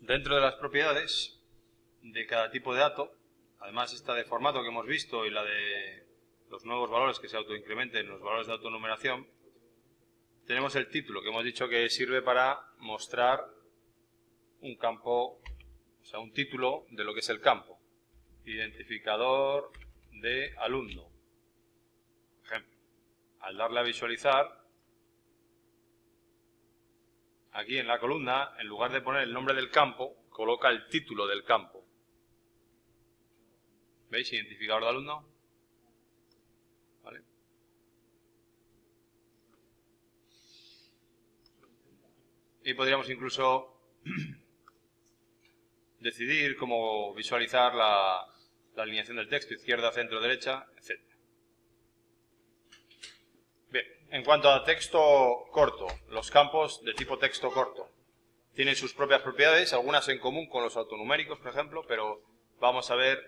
Dentro de las propiedades de cada tipo de dato, además esta de formato que hemos visto y la de los nuevos valores que se autoincrementen, los valores de autonumeración, tenemos el título que hemos dicho que sirve para mostrar un campo, o sea, un título de lo que es el campo. Identificador de alumno. Ejemplo, al darle a visualizar, aquí en la columna, en lugar de poner el nombre del campo, coloca el título del campo. ¿Veis? Identificador de alumno. Y podríamos incluso decidir cómo visualizar la, la alineación del texto, izquierda, centro, derecha, etc. Bien, en cuanto a texto corto, los campos de tipo texto corto tienen sus propias propiedades, algunas en común con los autonuméricos, por ejemplo, pero vamos a ver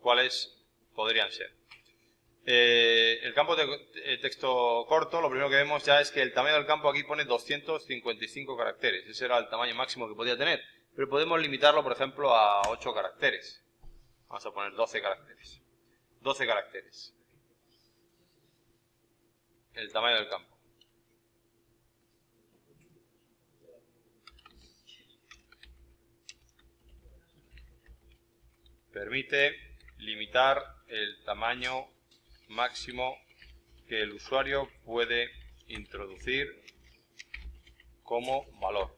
cuáles podrían ser. Eh, el campo de eh, texto corto, lo primero que vemos ya es que el tamaño del campo aquí pone 255 caracteres. Ese era el tamaño máximo que podía tener. Pero podemos limitarlo, por ejemplo, a 8 caracteres. Vamos a poner 12 caracteres. 12 caracteres. El tamaño del campo. Permite limitar el tamaño máximo que el usuario puede introducir como valor.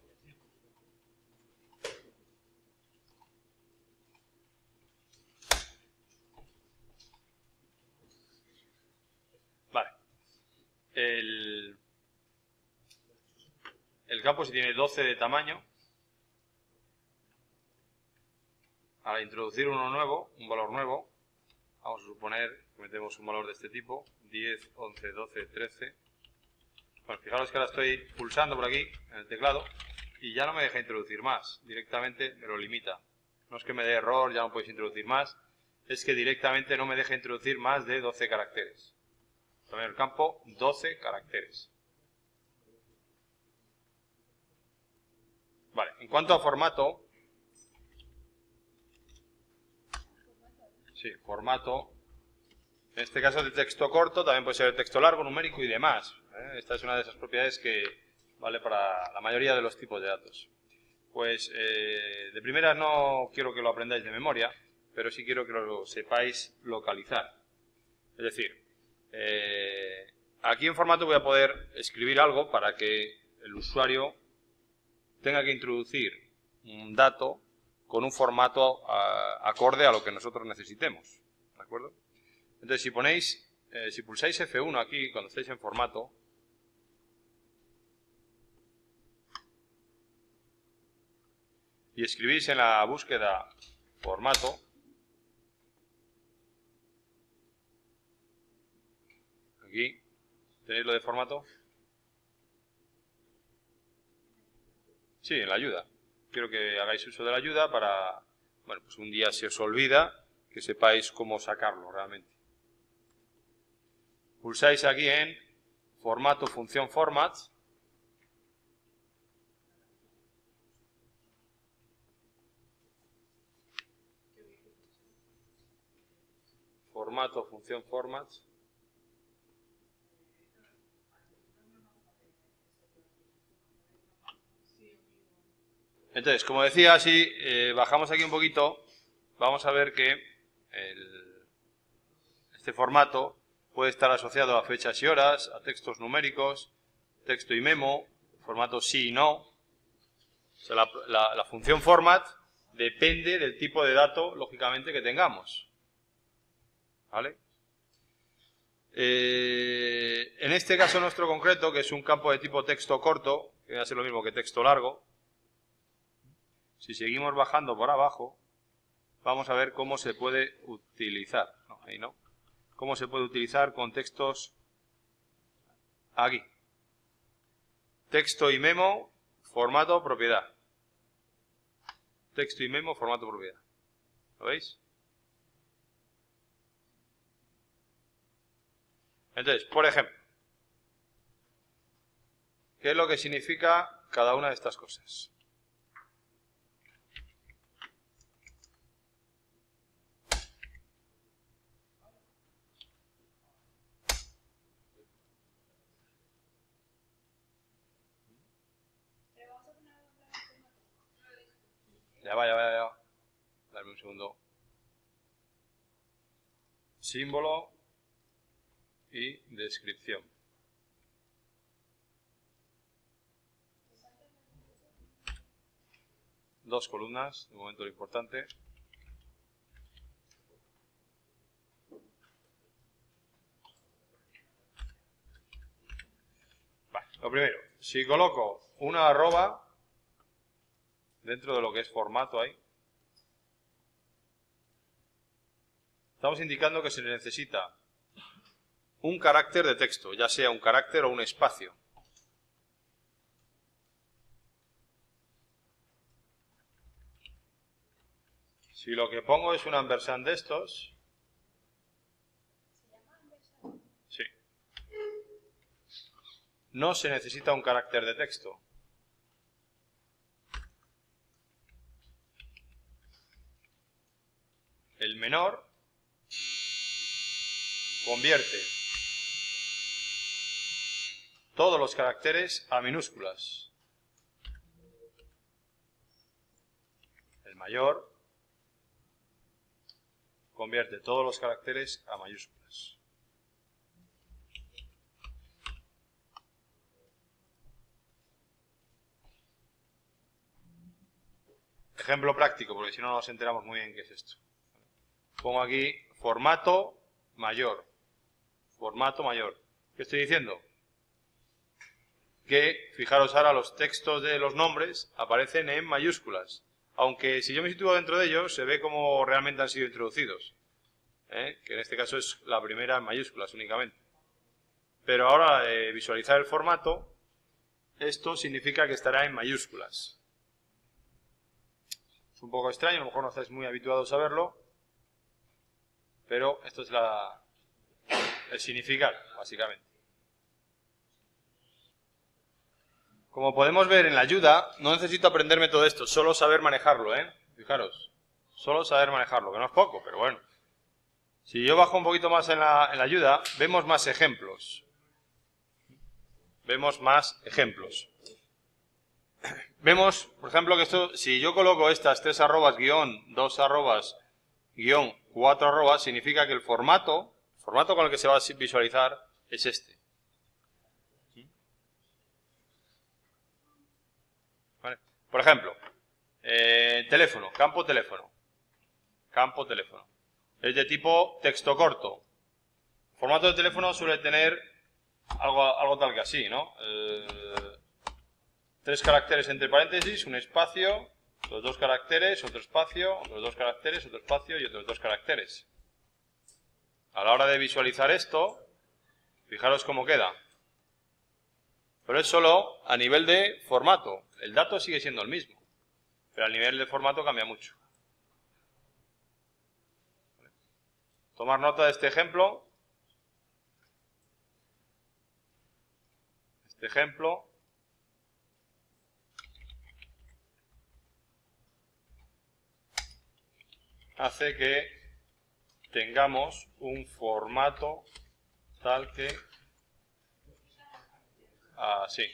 Vale. El, campo si tiene 12 de tamaño, al introducir uno nuevo, un valor nuevo, vamos a suponer metemos un valor de este tipo, 10, 11, 12, 13. Bueno, fijaros que ahora estoy pulsando por aquí en el teclado y ya no me deja introducir más, directamente me lo limita. No es que me dé error, ya no podéis introducir más, es que directamente no me deja introducir más de 12 caracteres. También el campo, 12 caracteres. Vale, en cuanto a formato, sí, formato, en este caso de texto corto, también puede ser de texto largo, numérico y demás. ¿eh? Esta es una de esas propiedades que vale para la mayoría de los tipos de datos. Pues eh, de primera no quiero que lo aprendáis de memoria, pero sí quiero que lo sepáis localizar. Es decir, eh, aquí en formato voy a poder escribir algo para que el usuario tenga que introducir un dato con un formato acorde a lo que nosotros necesitemos. ¿De acuerdo? Entonces, si ponéis, eh, si pulsáis F1 aquí, cuando estáis en formato, y escribís en la búsqueda formato, aquí, ¿tenéis lo de formato? Sí, en la ayuda. Quiero que hagáis uso de la ayuda para, bueno, pues un día se os olvida que sepáis cómo sacarlo realmente. Pulsáis aquí en formato, función format. Formato, función format. Entonces, como decía, si eh, bajamos aquí un poquito, vamos a ver que este formato puede estar asociado a fechas y horas, a textos numéricos, texto y memo, formato sí y no. O sea, la, función format depende del tipo de dato, lógicamente, que tengamos. ¿Vale? Eh, en este caso nuestro concreto, que es un campo de tipo texto corto, que va a ser lo mismo que texto largo, si seguimos bajando por abajo, vamos a ver cómo se puede utilizar. No, ahí no cómo se puede utilizar con textos aquí. Texto y memo, formato, propiedad. Texto y memo, formato, propiedad. ¿Lo veis? Entonces, por ejemplo, ¿qué es lo que significa cada una de estas cosas? Ya va, ya va, ya va. Dame un segundo. Símbolo y descripción. Dos columnas, de momento lo importante. lo primero, si coloco una arroba dentro de lo que es formato ahí, estamos indicando que se necesita un carácter de texto, ya sea un carácter o un espacio. Si lo que pongo es un ampersand de estos, no se necesita un carácter de texto. El menor convierte todos los caracteres a minúsculas. El mayor convierte todos los caracteres a mayúsculas. Ejemplo práctico, porque si no nos enteramos muy bien qué es esto. Pongo aquí formato mayor. Formato mayor. ¿Qué estoy diciendo? Que, fijaros ahora, los textos de los nombres aparecen en mayúsculas. Aunque si yo me sitúo dentro de ellos, se ve como realmente han sido introducidos. ¿eh? Que en este caso es la primera en mayúsculas únicamente. Pero ahora, eh, visualizar el formato, esto significa que estará en mayúsculas. Es un poco extraño, a lo mejor no estáis muy habituados a verlo, pero esto es la, el significado, básicamente. Como podemos ver en la ayuda, no necesito aprenderme todo esto, solo saber manejarlo, ¿eh? Fijaros, solo saber manejarlo, que no es poco, pero bueno. Si yo bajo un poquito más en la, en la ayuda, vemos más ejemplos. Vemos más ejemplos. Vemos, por ejemplo, que esto, si yo coloco estas tres arrobas guion, dos arrobas guion, cuatro arrobas, significa que el formato, formato con el que se va a visualizar es este. Por ejemplo, eh, teléfono, campo teléfono. Campo teléfono. Es de tipo texto corto. Formato de teléfono suele tener algo, algo tal que así, ¿no? Eh, tres caracteres entre paréntesis, un espacio, los dos caracteres, otro espacio, los dos caracteres, otro espacio y otros dos caracteres. A la hora de visualizar esto, fijaros cómo queda. Pero es solo a nivel de formato. El dato sigue siendo el mismo, pero a nivel de formato cambia mucho. Tomar nota de este ejemplo. Este ejemplo hace que tengamos un formato tal que así.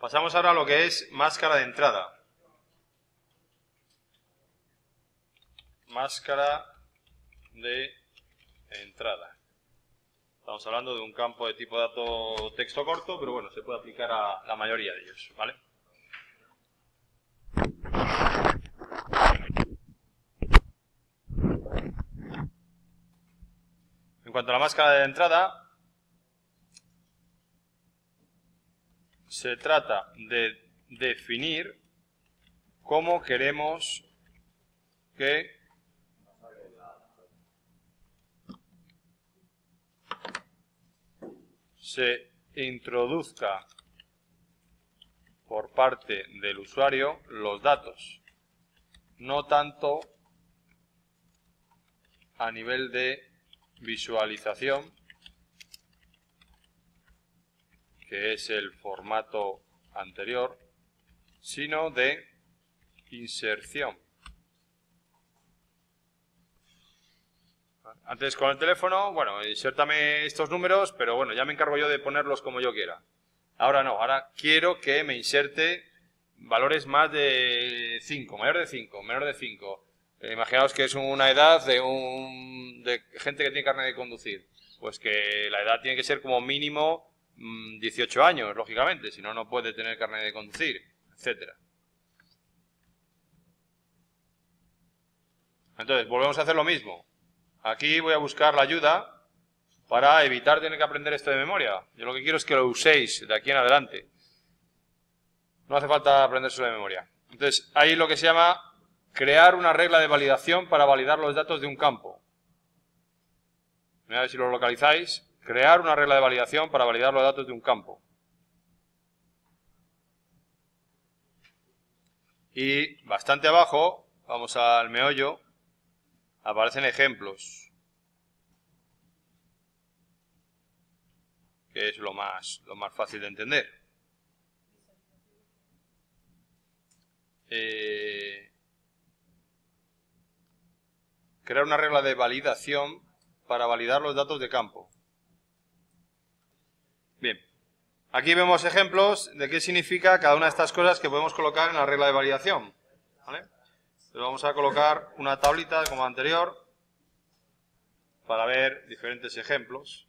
Pasamos ahora a lo que es máscara de entrada. Máscara de entrada. Estamos hablando de un campo de tipo dato texto corto, pero bueno, se puede aplicar a la mayoría de ellos, ¿vale? En cuanto a la máscara de entrada, se trata de definir cómo queremos que se introduzca por parte del usuario los datos, no tanto a nivel de visualización, que es el formato anterior, sino de inserción. Antes con el teléfono, bueno, insértame estos números, pero bueno, ya me encargo yo de ponerlos como yo quiera. Ahora no, ahora quiero que me inserte valores más de 5, mayor de 5, menor de 5. Eh, imaginaos que es una edad de, un, de gente que tiene carne de conducir. Pues que la edad tiene que ser como mínimo 18 mm, años, lógicamente, si no, no puede tener carne de conducir, etcétera. Entonces, volvemos a hacer lo mismo. Aquí voy a buscar la ayuda para evitar tener que aprender esto de memoria. Yo lo que quiero es que lo uséis de aquí en adelante. No hace falta aprenderse de memoria. Entonces, ahí lo que se llama crear una regla de validación para validar los datos de un campo. A ver si lo localizáis. Crear una regla de validación para validar los datos de un campo. Y bastante abajo, vamos al meollo, aparecen ejemplos. Que es lo más, lo más fácil de entender. Eh, crear una regla de validación para validar los datos de campo. Bien, aquí vemos ejemplos de qué significa cada una de estas cosas que podemos colocar en la regla de validación. ¿vale? Vamos a colocar una tablita como anterior para ver diferentes ejemplos.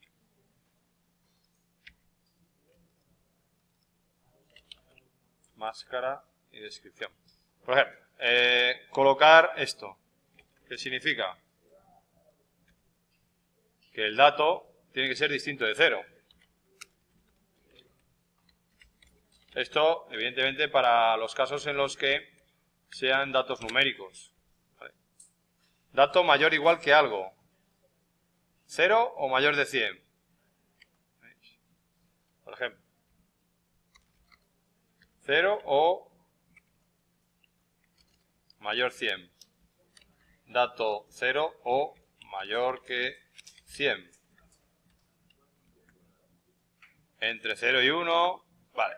Máscara y descripción. Por ejemplo, eh, colocar esto. ¿Qué significa? Que el dato tiene que ser distinto de cero. Esto, evidentemente, para los casos en los que sean datos numéricos. Dato mayor o igual que algo. Cero o mayor de 100. Por ejemplo. Cero o mayor 100. Dato 0 o mayor que 100. Entre 0 y 1, vale.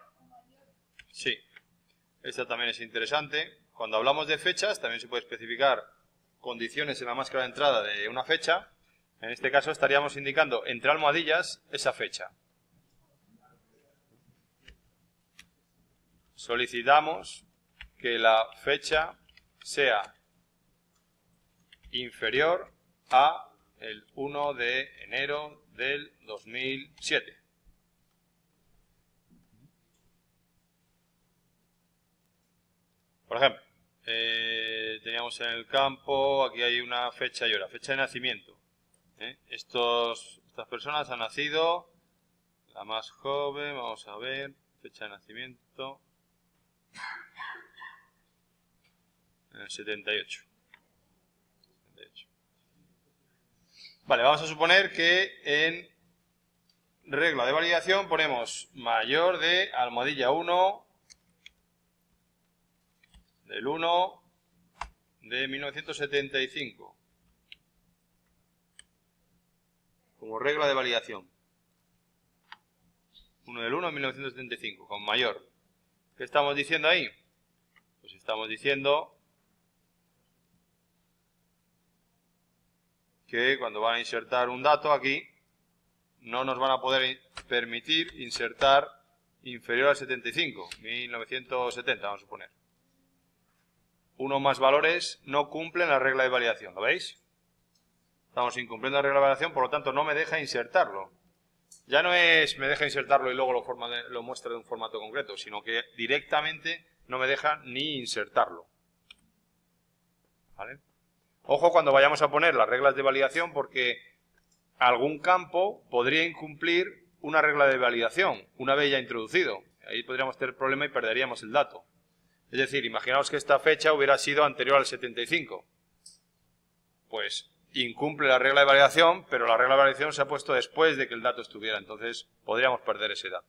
Sí, esta también es interesante. Cuando hablamos de fechas, también se puede especificar condiciones en la máscara de entrada de una fecha. En este caso estaríamos indicando entre almohadillas esa fecha. Solicitamos que la fecha sea inferior a el 1 de enero del 2007. Por ejemplo, eh, teníamos en el campo, aquí hay una fecha y hora, fecha de nacimiento. ¿eh? Estos, estas personas han nacido, la más joven, vamos a ver, fecha de nacimiento, en el 78. Vale, vamos a suponer que en regla de validación ponemos mayor de almohadilla 1 del 1 de 1975 como regla de validación. 1 del 1 de 1975, con mayor. ¿Qué estamos diciendo ahí? Pues estamos diciendo que cuando van a insertar un dato aquí, no nos van a poder permitir insertar inferior al 75, 1970 vamos a suponer uno más valores no cumplen la regla de validación. ¿Lo veis? Estamos incumpliendo la regla de validación, por lo tanto no me deja insertarlo. Ya no es me deja insertarlo y luego lo, forma lo muestra de un formato concreto, sino que directamente no me deja ni insertarlo. ¿Vale? Ojo cuando vayamos a poner las reglas de validación porque algún campo podría incumplir una regla de validación una vez ya introducido. Ahí podríamos tener problema y perderíamos el dato. Es decir, imaginaos que esta fecha hubiera sido anterior al 75. Pues incumple la regla de validación, pero la regla de validación se ha puesto después de que el dato estuviera, entonces podríamos perder ese dato.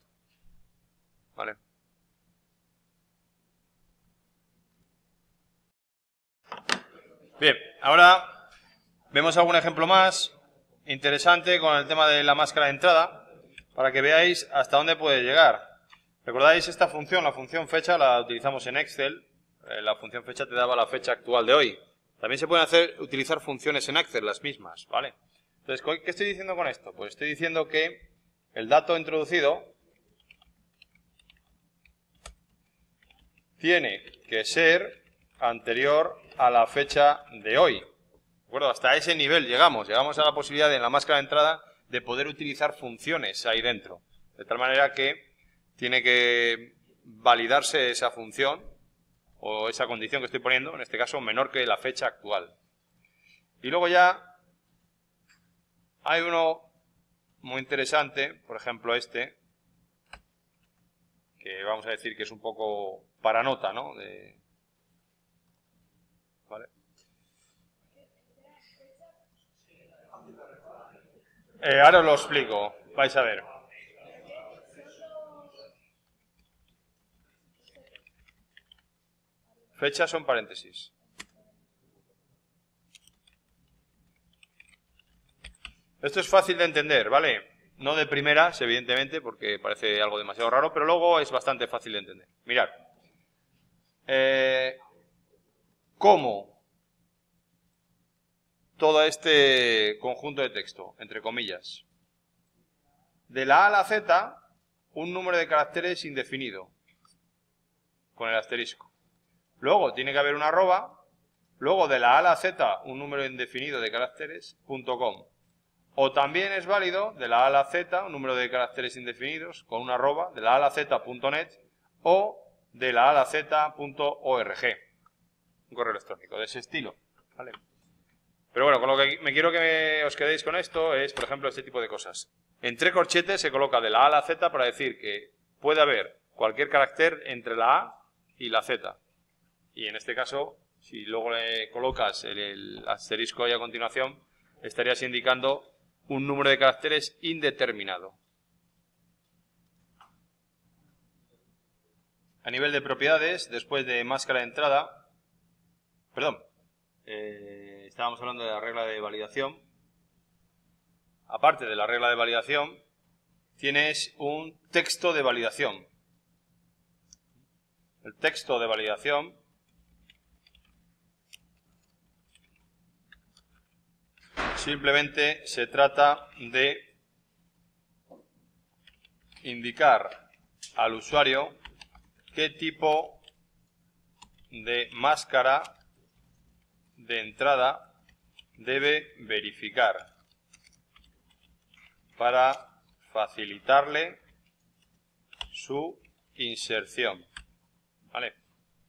¿Vale? Bien, ahora vemos algún ejemplo más interesante con el tema de la máscara de entrada, para que veáis hasta dónde puede llegar. ¿Recordáis esta función? La función fecha la utilizamos en Excel. Eh, la función fecha te daba la fecha actual de hoy. También se pueden hacer, utilizar funciones en Excel, las mismas, ¿vale? Entonces, ¿qué estoy diciendo con esto? Pues estoy diciendo que el dato introducido tiene que ser anterior a la fecha de hoy. ¿De acuerdo? Hasta ese nivel llegamos. Llegamos a la posibilidad en la máscara de entrada de poder utilizar funciones ahí dentro. De tal manera que tiene que validarse esa función o esa condición que estoy poniendo, en este caso menor que la fecha actual. Y luego ya hay uno muy interesante, por ejemplo este, que vamos a decir que es un poco para nota, ¿no? ¿Vale? Eh, ahora os lo explico, vais a ver. Fechas son paréntesis. Esto es fácil de entender, ¿vale? No de primeras, evidentemente, porque parece algo demasiado raro, pero luego es bastante fácil de entender. Mirad. Eh, ¿Cómo todo este conjunto de texto, entre comillas? De la A a la Z, un número de caracteres indefinido, con el asterisco. Luego tiene que haber una arroba, luego de la A a la Z, un número indefinido de caracteres, punto com. O también es válido de la A a la Z, un número de caracteres indefinidos, con una arroba, de la A a la Z.net o de la A a la Z.org. Un correo electrónico de ese estilo. Pero bueno, con lo que me quiero que os quedéis con esto es, por ejemplo, este tipo de cosas. Entre corchetes se coloca de la A a la Z para decir que puede haber cualquier carácter entre la A y la Z. Y en este caso, si luego le colocas el, asterisco ahí a continuación, estarías indicando un número de caracteres indeterminado. A nivel de propiedades, después de máscara de entrada, perdón, eh, estábamos hablando de la regla de validación. Aparte de la regla de validación, tienes un texto de validación. El texto de validación Simplemente se trata de indicar al usuario qué tipo de máscara de entrada debe verificar para facilitarle su inserción. ¿Vale?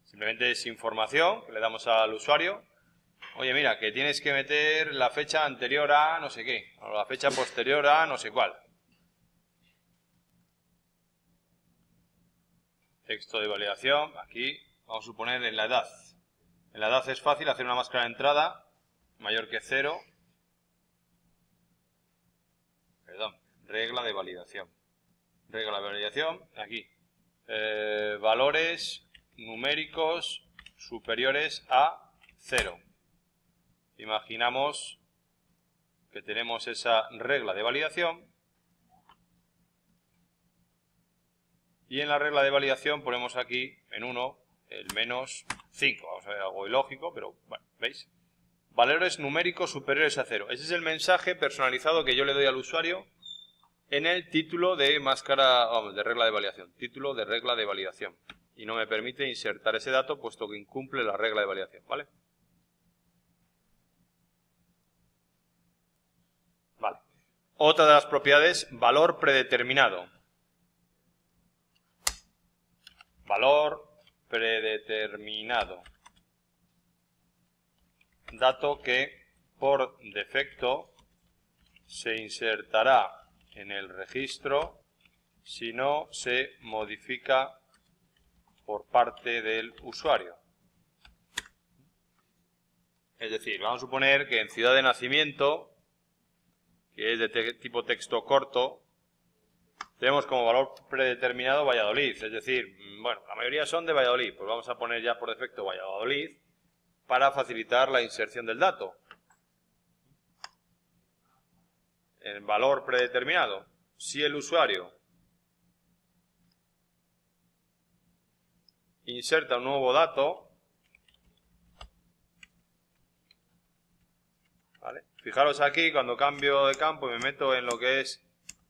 Simplemente es información que le damos al usuario oye, mira, que tienes que meter la fecha anterior a no sé qué, o la fecha posterior a no sé cuál. Texto de validación, aquí vamos a suponer en la edad. En la edad es fácil hacer una máscara de entrada mayor que cero. Perdón, regla de validación. Regla de validación, aquí. Eh, valores numéricos superiores a cero imaginamos que tenemos esa regla de validación y en la regla de validación ponemos aquí en 1 el menos 5. Vamos a ver algo ilógico, pero bueno, ¿veis? Valores numéricos superiores a 0. Ese es el mensaje personalizado que yo le doy al usuario en el título de máscara, vamos, de regla de validación. Título de regla de validación. Y no me permite insertar ese dato puesto que incumple la regla de validación, ¿vale? Otra de las propiedades, valor predeterminado. Valor predeterminado. Dato que por defecto se insertará en el registro si no se modifica por parte del usuario. Es decir, vamos a suponer que en ciudad de nacimiento que es de tipo texto corto, tenemos como valor predeterminado Valladolid. Es decir, mm, bueno, la mayoría son de Valladolid. Pues vamos a poner ya por defecto Valladolid para facilitar la inserción del dato. El valor predeterminado. Si el usuario inserta un nuevo dato, Fijaros aquí, cuando cambio de campo y me meto en lo que es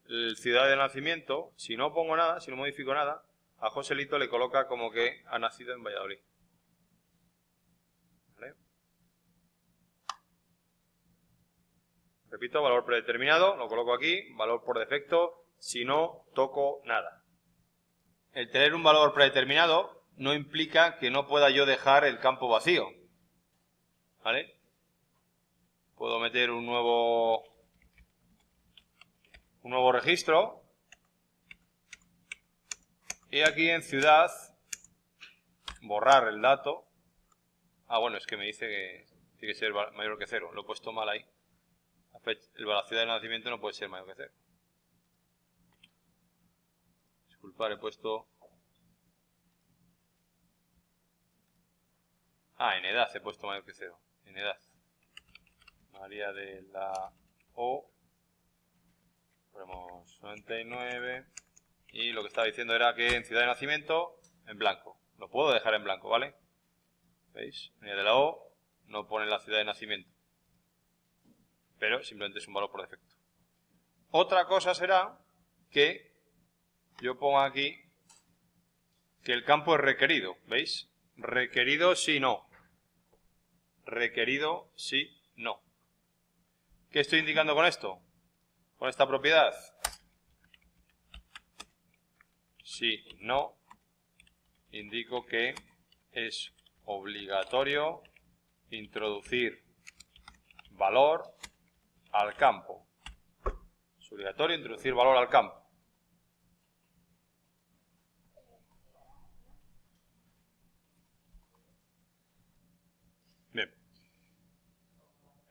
el ciudad de nacimiento, si no pongo nada, si no modifico nada, a Joselito le coloca como que ha nacido en Valladolid. Repito, valor predeterminado, lo coloco aquí, valor por defecto, si no toco nada. El tener un valor predeterminado no implica que no pueda yo dejar el campo vacío. ¿Vale? Puedo meter un nuevo un nuevo registro y aquí en ciudad borrar el dato. Ah, bueno, es que me dice que tiene que ser mayor que cero. Lo he puesto mal ahí el la ciudad de nacimiento no puede ser mayor que cero. Disculpar, he puesto... Ah, en edad he puesto mayor que cero. En edad. María de la O. Ponemos 99. Y lo que estaba diciendo era que en ciudad de nacimiento, en blanco. Lo puedo dejar en blanco, ¿vale? ¿Veis? María de la O no pone la ciudad de nacimiento pero simplemente es un valor por defecto. Otra cosa será que yo pongo aquí que el campo es requerido, ¿veis? Requerido si no. Requerido si no. ¿Qué estoy indicando con esto? Con esta propiedad. Si no, indico que es obligatorio introducir valor al campo. Es obligatorio introducir valor al campo. Bien.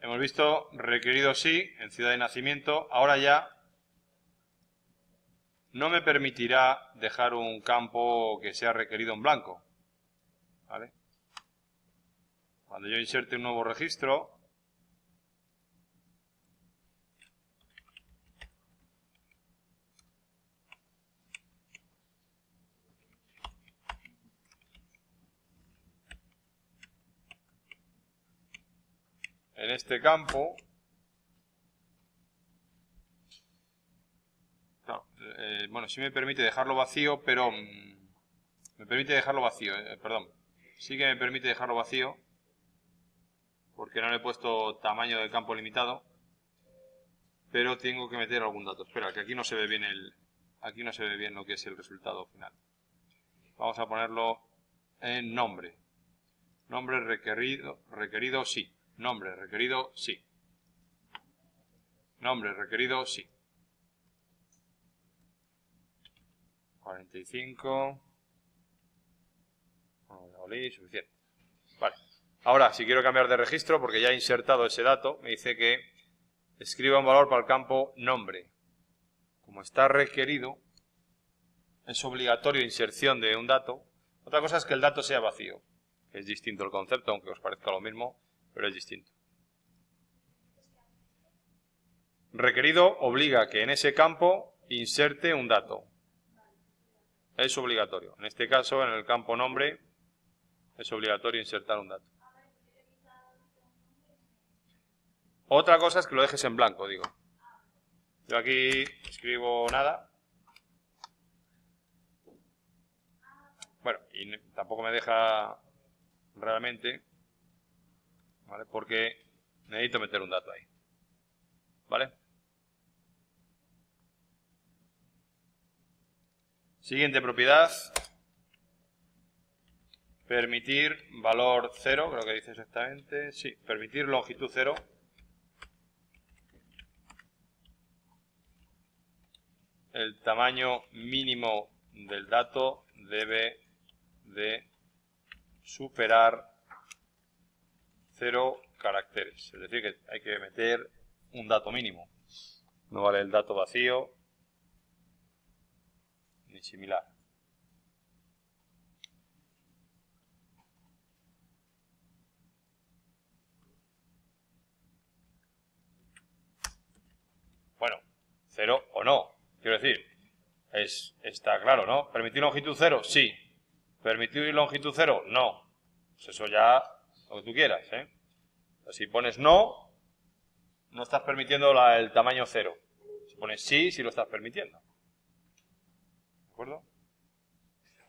Hemos visto requerido sí en ciudad de nacimiento. Ahora ya no me permitirá dejar un campo que sea requerido en blanco. Cuando yo inserte un nuevo registro, en este campo, eh, bueno, sí me permite dejarlo vacío, pero mm, me permite dejarlo vacío, eh, perdón, sí que me permite dejarlo vacío, porque no le he puesto tamaño de campo limitado, pero tengo que meter algún dato. Espera, que aquí no se ve bien el, aquí no se ve bien lo que es el resultado final. Vamos a ponerlo en nombre. Nombre requerido, requerido sí. Nombre requerido, sí. Nombre requerido, sí. 45. suficiente. Vale. Ahora, si quiero cambiar de registro, porque ya he insertado ese dato, me dice que escriba un valor para el campo nombre. Como está requerido, es obligatorio inserción de un dato. Otra cosa es que el dato sea vacío. Es distinto el concepto, aunque os parezca lo mismo pero es distinto. Requerido obliga que en ese campo inserte un dato. Es obligatorio. En este caso, en el campo nombre, es obligatorio insertar un dato. Otra cosa es que lo dejes en blanco, digo. Yo aquí escribo nada. Bueno, y tampoco me deja realmente Porque necesito meter un dato ahí, ¿vale? Siguiente propiedad. Permitir valor 0, creo que dice exactamente. Sí, permitir longitud 0. El tamaño mínimo del dato debe de superar cero caracteres. Es decir, que hay que meter un dato mínimo. No vale el dato vacío ni similar. Bueno, cero o no. Quiero decir, es, está claro, ¿no? ¿Permitir longitud cero? Sí. ¿Permitir longitud cero? No. Pues eso ya lo que tú quieras, ¿eh? Si pones no, no estás permitiendo el tamaño cero. Si pones sí, sí lo estás permitiendo. ¿De acuerdo?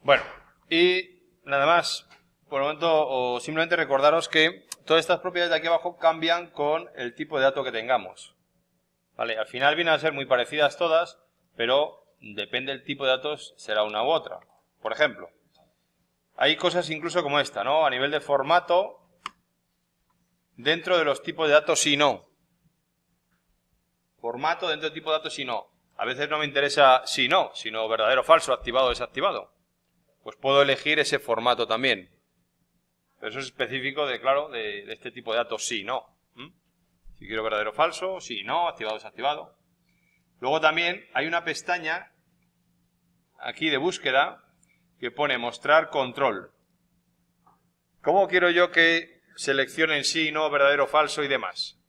Bueno, y nada más, por el momento, o simplemente recordaros que todas estas propiedades de aquí abajo cambian con el tipo de dato que tengamos. Vale, al final vienen a ser muy parecidas todas, pero depende del tipo de datos, será una u otra. Por ejemplo, hay cosas incluso como esta, ¿no? A nivel de formato, dentro de los tipos de datos sí no. Formato dentro del tipo de datos sí no. A veces no me interesa sí no, sino verdadero falso, activado o desactivado. Pues puedo elegir ese formato también. Pero eso es específico de, claro, de, de este tipo de datos sí no. ¿Mm? Si quiero verdadero o falso, sí no, activado desactivado. Luego también hay una pestaña aquí de búsqueda que pone mostrar control. ¿Cómo quiero yo que seleccionen sí, no, verdadero, falso y demás?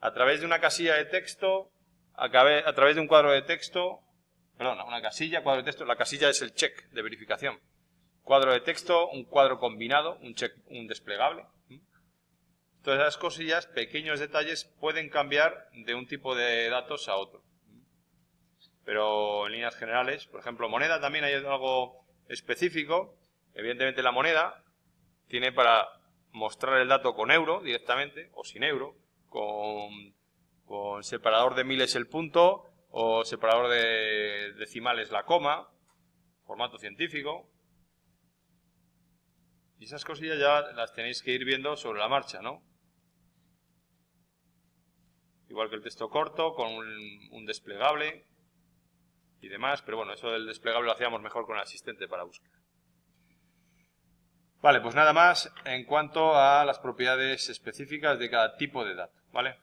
A través de una casilla de texto, a, través de un cuadro de texto, perdón, una casilla, cuadro de texto, la casilla es el check de verificación. Cuadro de texto, un cuadro combinado, un check, un desplegable. Todas esas cosillas, pequeños detalles, pueden cambiar de un tipo de datos a otro. Pero en líneas generales, por ejemplo, moneda también hay algo específico. Evidentemente la moneda tiene para mostrar el dato con euro directamente o sin euro, con, con separador de miles el punto o separador de decimales la coma, formato científico. Y esas cosillas ya las tenéis que ir viendo sobre la marcha, ¿no? Igual que el texto corto, con un, un desplegable y demás, pero bueno, eso del desplegable lo hacíamos mejor con el asistente para búsqueda. Vale, pues nada más en cuanto a las propiedades específicas de cada tipo de dato, ¿vale?